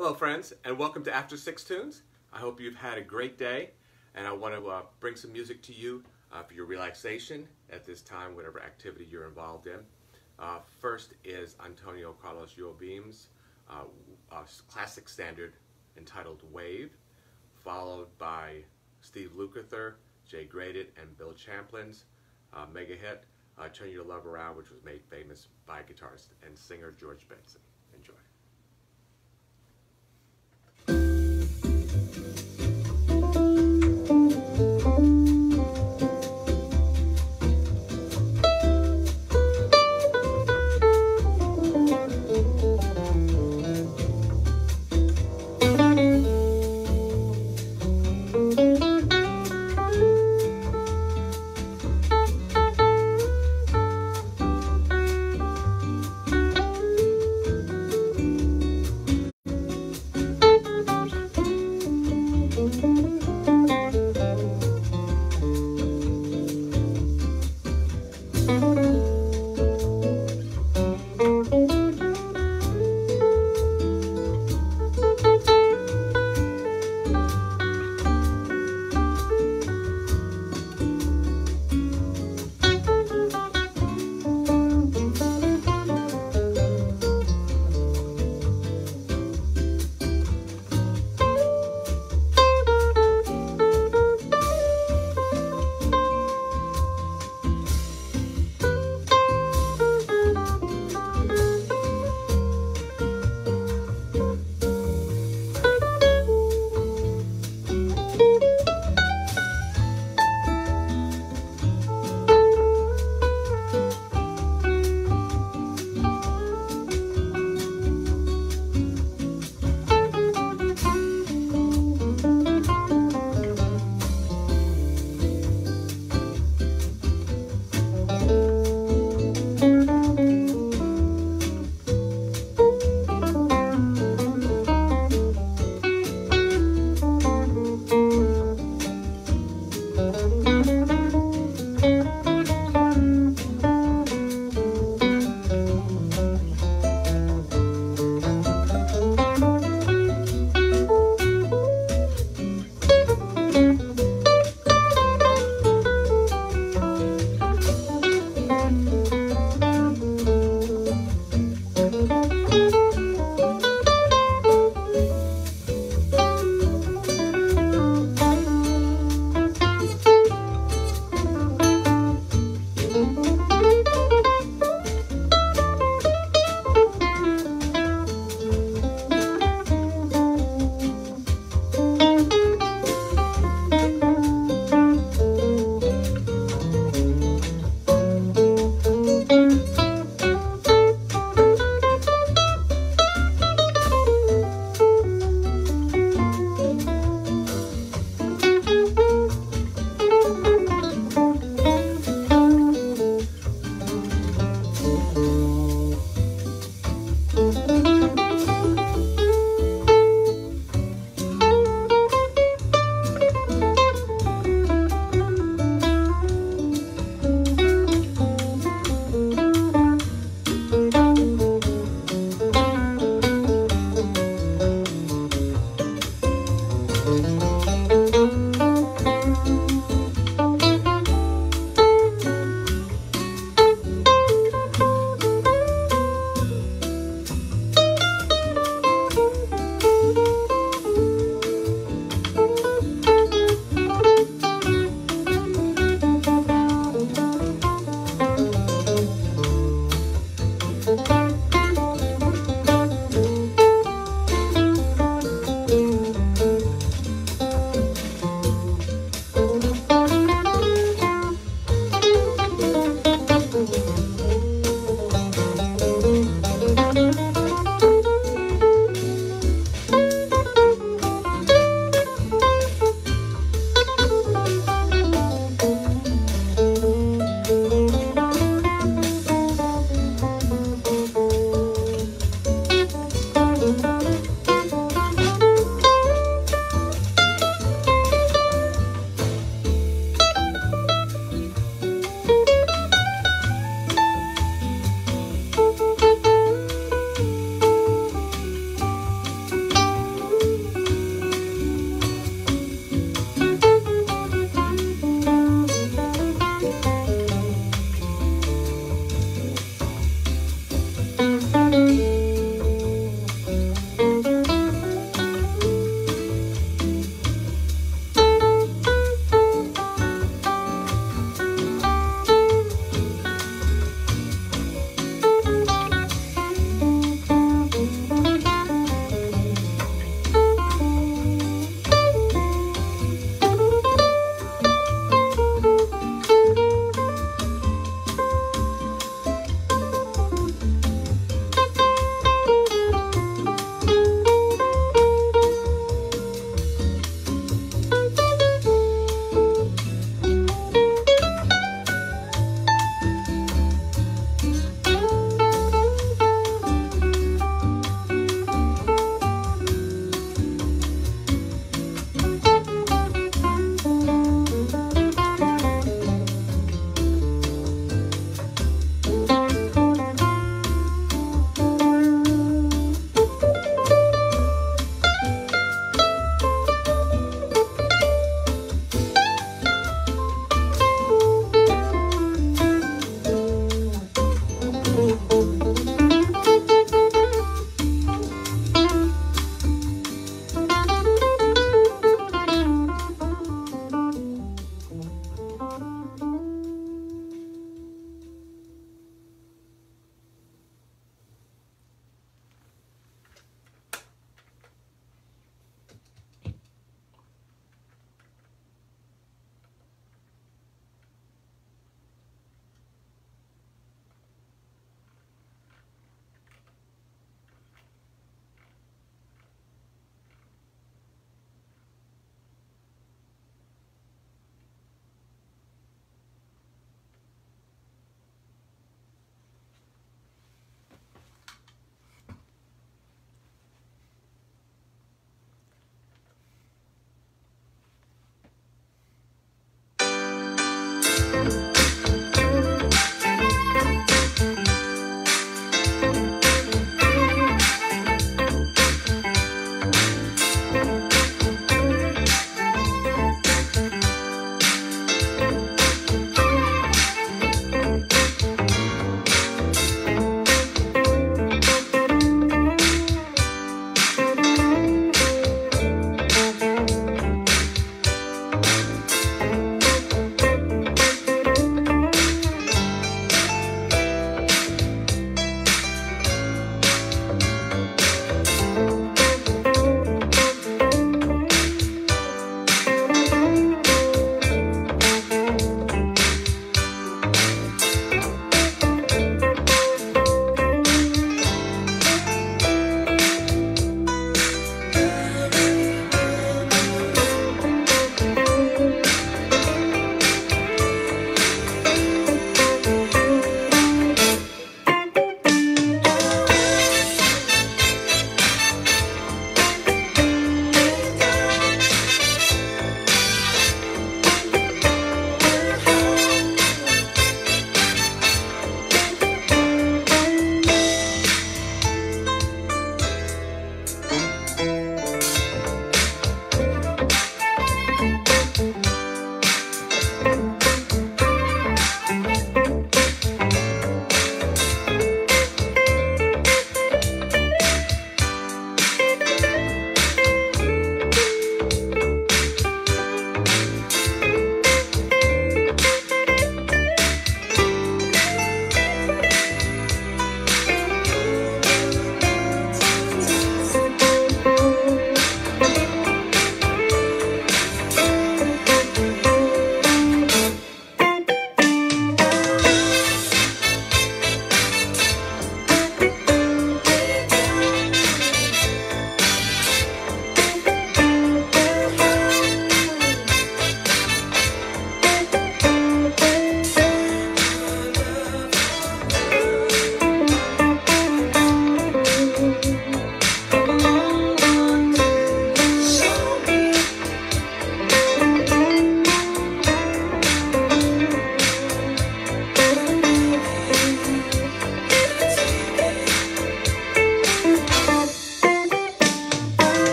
Hello, friends, and welcome to After Six Tunes. I hope you've had a great day, and I want to uh, bring some music to you uh, for your relaxation at this time, whatever activity you're involved in. Uh, first is Antonio Carlos Jobim's uh, classic standard entitled Wave, followed by Steve Lukather, Jay Graydon, and Bill Champlin's uh, mega hit, uh, Turn Your Love Around, which was made famous by guitarist and singer George Benson. Enjoy.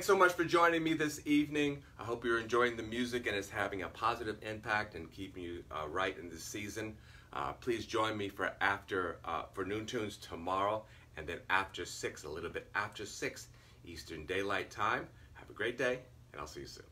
Thanks so much for joining me this evening. I hope you're enjoying the music and it's having a positive impact and keeping you uh, right in this season. Uh, please join me for after uh, for Noon Tunes tomorrow and then after 6, a little bit after 6 Eastern Daylight Time. Have a great day, and I'll see you soon.